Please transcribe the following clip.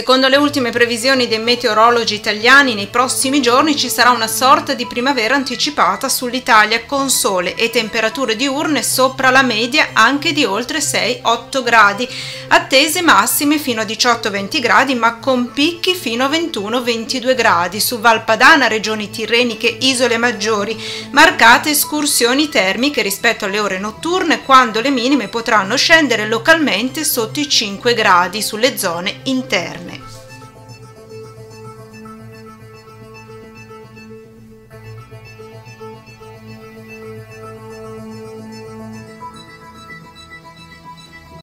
Secondo le ultime previsioni dei meteorologi italiani, nei prossimi giorni ci sarà una sorta di primavera anticipata sull'Italia con sole e temperature diurne sopra la media anche di oltre 6-8 gradi, attese massime fino a 18-20 gradi ma con picchi fino a 21-22 gradi su Valpadana, regioni tirreniche, isole maggiori, marcate escursioni termiche rispetto alle ore notturne quando le minime potranno scendere localmente sotto i 5 gradi sulle zone interne.